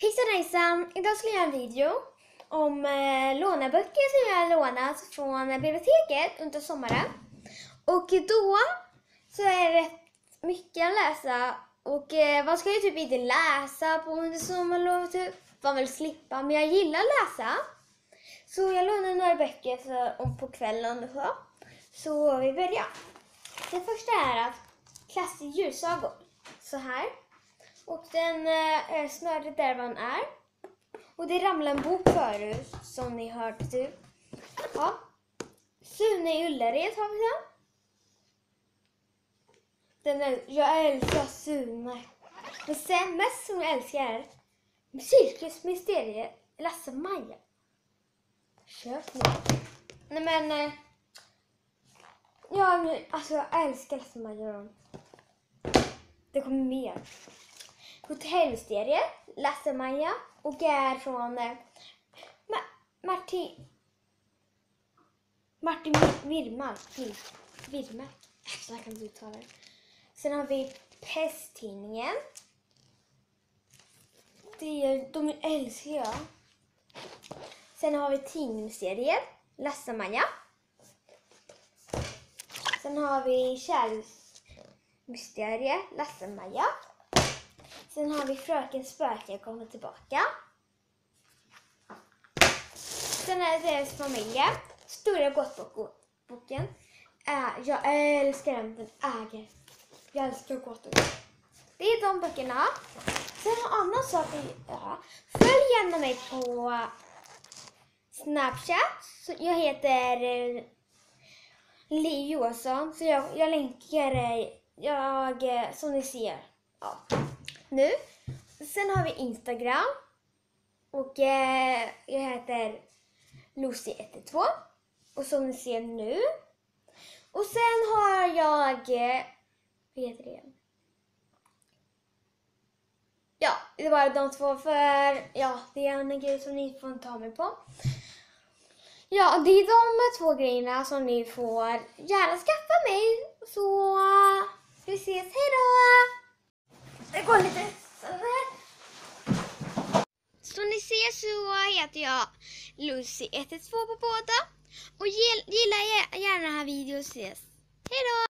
Hejsan hejsan! Idag ska jag göra en video om eh, låneböcker som jag har lånat från biblioteket under sommaren. Och då så är det mycket att läsa och eh, man ska ju typ inte läsa på under sommarlovet typ. Man vill slippa, men jag gillar att läsa. Så jag lånade några böcker så, om på kvällen och så. Så vi börjar. Det första är att klassisk ljussagor. Så här. Och den eh, eh, snöret där man är. Och det ramlade en bok förut, som ni hörde typ. Ja. Sune i Ullared har vi den. Den är, jag älskar Sune. Men sen mest som jag älskar är Cirkusmysteriet Lasse-Maja. Köp nu. Nej men... Eh, ja, men, alltså jag älskar Lasse-Maja. Det kommer mer. Hotellserie, Lasse-Maja och är från eh, Ma Martin... Martin Wirmark. Wirmark. Äh, så här kan du uttala det. Sen har vi Pesttidningen. Det är, de älskar jag. Sen har vi Tidningsserien. Lasse-Maja. Sen har vi Kärleksmysteriet, Lasse-Maja. Sen har vi Fröken Spöke kommer tillbaka. Sen är det deras familjer. Stora Gåtboken. Äh, jag älskar den, den äger. Jag älskar Gåtboken. Det är de böckerna. Sen en annan sak att göra. Följ gärna mig på Snapchat. Så jag heter eh, Li Johansson. Så jag, jag länkar eh, jag, eh, som ni ser. Ja nu. Sen har vi Instagram. Och eh, jag heter Lucy112. Och som ni ser nu. Och sen har jag, eh, vad heter det igen? Ja, det var de två för, ja, det är en grej som ni får ta mig på. Ja, det är de två grejerna som ni får gärna skaffa mig. Så eh, vi ses, hejdå! Det går lite sådär. Som ni ser så heter jag Lucy112 på båda. Och gilla gärna den här videon. Ses. Hejdå!